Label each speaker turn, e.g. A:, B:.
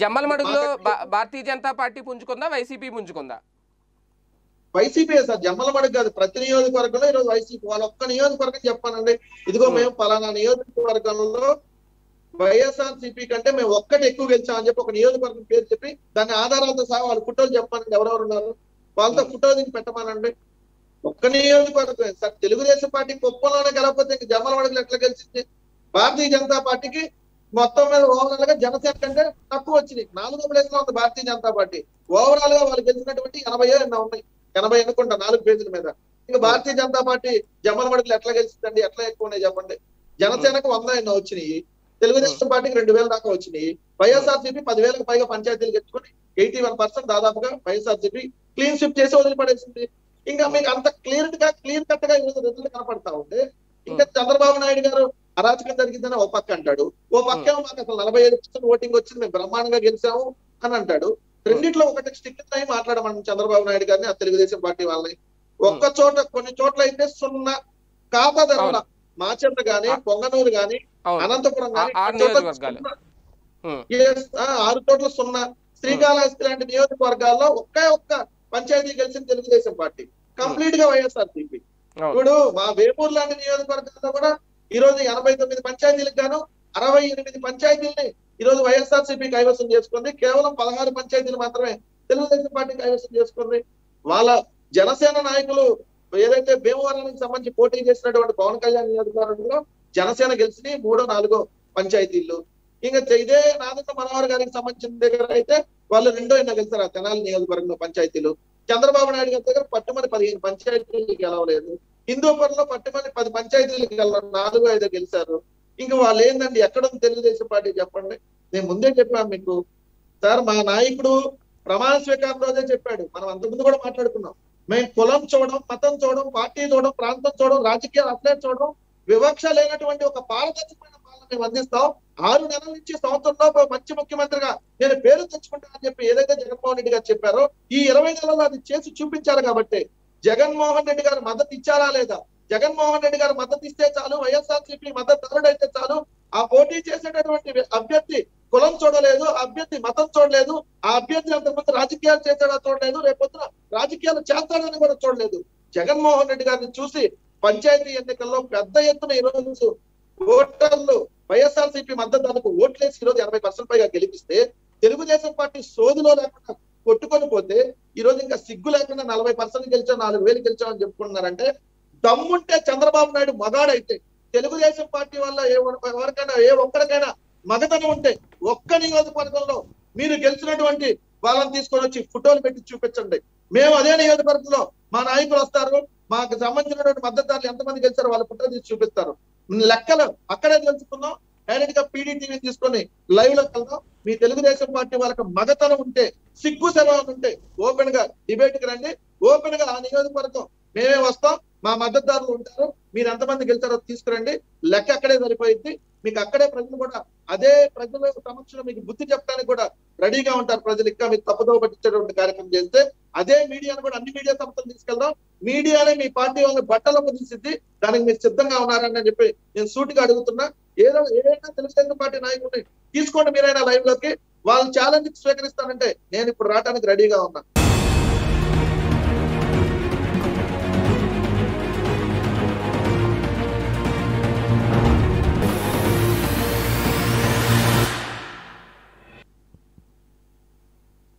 A: జమ్మలమడుగులో Bharatiya Janata party పుంజుకుందా YCP పుంజుకుందా?
B: YCP sir? Jammalamadugu కాదు. ప్రతి నియోజకవర్గంలో ఈరోజు వైసీపీ వాళ్ళ ఒక్క నియోజకవర్గం చెప్పానండి. ఇదిగో. మేము పలానా నియోజకవర్గంలో వైఎస్ఆర్ సిపి కంటే మేము ఒక్కటి ఎక్కువ గెలిచామని చెప్పి ఒక నియోజకవర్గం పేరు చెప్పి దాని ఆధారాలతో సహా వాళ్ళ ఫోటోలు చెప్పానండి. ఎవరెవరు ఉన్నారు? వాళ్ళతో
A: Hmm.
B: ఫోటో దీన్ని పెట్టమనండి. ఒక్క నియోజకవర్గం సార్? తెలుగుదేశం పార్టీ కుప్పంలోనే గెలవకపోతే ఇంక జమ్మలమడుగులు ఎట్లా గెలిచింది? భారతీయ జనతా పార్టీకి మొత్తం మీద ఓవరాల్గా జనసేన కంటే తక్కువ వచ్చినాయి. నాలుగో ప్లేస్లో ఉంది భారతీయ జనతా పార్టీ. ఓవరాల్గా వాళ్ళు గెలిచినటువంటి ఎనభై ఎన్నో ఉన్నాయి. ఎనభై అనుకుంటా నాలుగు పేజీల మీద. ఇంకా భారతీయ జనతా పార్టీ జమ్మలమడుగులు ఎట్లా గెలిచిందండి ఎట్లా ఎక్కువ ఉన్నాయి చెప్పండి. జనసేనకు వంద ఎన్నో వచ్చినాయి. తెలుగుదేశం పార్టీకి రెండు వేల దాకా వచ్చినాయి. వైఎస్ఆర్సీపీ పదివేలకు పైగా పంచాయతీలు గెలుచుకుని ఎయిటీ వన్ పర్సెంట్ దాదాపుగా వైఎస్ఆర్సీపీ క్లీన్ స్విప్ చేసి వదిలిపడేసింది. ఇంకా మీకు అంత క్లియర్గా క్లియర్ కట్గా ఈరోజు రిజల్ట్ కనపడతా ఉంది ఇంకా చంద్రబాబు నాయుడు గారు అరాచకం జరిగిందని ఓ పక్క అంటాడు. ఓ పక్క మాకు అసలు నలభై ఐదు పర్సెంట్ ఓటింగ్ వచ్చింది మేము బ్రహ్మాండంగా గెలిచాము అని అంటాడు. రెండిట్లో ఒకటి స్టిక్ అయి మాట్లాడమని చంద్రబాబు నాయుడు గారిని ఆ తెలుగుదేశం పార్టీ వాళ్ళని. ఒక్క చోట కొన్ని చోట్ల అయితే సున్నా. ఖాతా ధరల
A: అవును.
B: మాచర్ల గాని పొంగనూరు గాని అనంతపురం గాని
A: ఆ- ఆరు
B: చోట్ల సున్నా. శ్రీకాళహస్తి లాంటి నియోజకవర్గాల్లో ఒకే ఒక్క పంచాయతీ గెలిచిన తెలుగుదేశం పార్టీ. కంప్లీట్గా వైఎస్ఆర్ సిపి ఇప్పుడు మా వేపూర్ లాంటి నియోజకవర్గాల్లో కూడా ఈ రోజు ఎనభై తొమ్మిది పంచాయతీలకు గాను అరవై ఎనిమిది పంచాయతీల్ని ఈ రోజు వైఎస్ఆర్ సిపి కైవసం చేసుకుంది. కేవలం పదహారు పంచాయతీలు మాత్రమే తెలుగుదేశం పార్టీ కైవసం చేసుకుంది. వాళ్ళ జనసేన నాయకులు ఏదైతే భీమవరానికి సంబంధించి పోటీ చేసినటువంటి పవన్ కళ్యాణ్ నియోజకవర్గంలో జనసేన గెలిచి మూడో నాలుగో పంచాయతీలు ఇంకా ఇదే నాదన్న మనోహర్ గారికి సంబంధించిన దగ్గర అయితే వాళ్ళు రెండో ఎన్నో గెలిచారు ఆ తెనాలి నియోజకవర్గంలో పంచాయతీలు. చంద్రబాబు నాయుడు గారి దగ్గర పట్టుమని పదిహేను పంచాయతీలు గెలవలేదు. హిందూపురంలో పట్టుమని పది పంచాయతీలకు వెళ్ళారు నాలుగు ఐదు గెలిచారు. ఇంకా వాళ్ళు ఏందండి ఎక్కడ తెలుగుదేశం పార్టీ చెప్పండి. నేను ముందే చెప్పాను మీకు. సార్ మా నాయకుడు ప్రమాణ స్వీకారం రోజే చెప్పాడు. మనం అంతకుముందు కూడా మాట్లాడుకున్నాం. మేము కులం చూడడం మతం చూడడం పార్టీ చూడడం ప్రాంతం చూడడం రాజకీయాలు అప్లైట్ చూడడం వివక్ష లేనటువంటి ఒక పారదర్శకమైన పాలన మేము అందిస్తాం. ఆరు నెలల నుంచి సంవత్సరంలో మంచి ముఖ్యమంత్రిగా నేను పేరు తెచ్చుకుంటానని చెప్పి ఏదైతే జగన్మోహన్ రెడ్డి గారు చెప్పారో ఈ ఇరవై నెలల్లో అది చేసి చూపించారు కాబట్టి జగన్మోహన్ రెడ్డి గారు మద్దతు ఇచ్చారా లేదా? జగన్మోహన్ రెడ్డి గారు మద్దతు ఇస్తే చాలు వైఎస్ఆర్ సిపి మద్దతు చాలు. ఆ పోటీ చేసేటటువంటి అభ్యర్థి కులం చూడలేదు అభ్యర్థి మతం చూడలేదు ఆ అభ్యర్థి అంతకుముందు రాజకీయాలు చేశాడా చూడలేదు రేపొద్దున రాజకీయాలు చేస్తాడని కూడా చూడలేదు. జగన్మోహన్ రెడ్డి గారిని చూసి పంచాయతీ ఎన్నికల్లో పెద్ద ఎత్తున ఈరోజు ఓటర్లు వైఎస్ఆర్ సిపి మద్దతుకు ఓట్లేసి ఈరోజు ఎనభై పర్సెంట్ పైగా గెలిపిస్తే తెలుగుదేశం పార్టీ సోదిలో లేకుండా కొట్టుకొని పోతే ఈ రోజు ఇంకా సిగ్గు లేకుండా నలభై పర్సెంట్ గెలిచాం నాలుగు వేలు గెలిచామని చెప్పుకుంటున్నారంటే దమ్ముంటే చంద్రబాబు నాయుడు మగాడైతే తెలుగుదేశం పార్టీ వల్ల ఏ ఎవరికైనా ఏ ఒక్కరికైనా మగతనం ఉంటే ఒక్క నియోజకవర్గంలో మీరు గెలిచినటువంటి వాళ్ళని తీసుకొని వచ్చి ఫోటోలు పెట్టి చూపించండి. మేము అదే నియోజకవర్గంలో మా నాయకులు వస్తారు మాకు సంబంధించినటువంటి మద్దతుదారులు ఎంతమంది గెలిచారో వాళ్ళ ఫోటో తీసి చూపిస్తారు. లెక్కలు అక్కడే తెలుసుకుందాం. డైరెక్ట్గా పీడీ టీవీ తీసుకొని లైవ్లో వెళ్దాం. మీ తెలుగుదేశం పార్టీ వాళ్ళకి మగతనం ఉంటే సిగ్గు సెలవు ఉంటే ఓపెన్గా డిబేట్కి రండి. ఓపెన్గా ఆ నియోజకవర్గం మేమే వస్తాం మా మద్దతుదారులు ఉంటారు మీరు ఎంతమంది గెలిచారో తీసుకురండి. లెక్క అక్కడే సరిపోయింది మీకు అక్కడే ప్రజలు కూడా అదే ప్రజల సమక్షంలో మీకు బుద్ధి చెప్పడానికి కూడా రెడీగా ఉంటారు ప్రజలు. ఇంకా మీకు తప్పుదో పట్టించేటువంటి కార్యక్రమం చేస్తే అదే మీడియాను కూడా అన్ని మీడియా సంస్థలు తీసుకెళ్దాం. మీడియానే మీ పార్టీ వాళ్ళని బట్టలు కుదిసిద్ది దానికి మీరు సిద్ధంగా ఉన్నారని చెప్పి నేను సూటిగా అడుగుతున్నా. ఏదో ఏదైనా తెలుగుదేశం పార్టీ నాయకుడిని తీసుకోండి మీరైనా లైవ్లోకి వాళ్ళు ఛాలెంజ్ స్వీకరిస్తానంటే నేను ఇప్పుడు రావడానికి రెడీగా ఉన్నా.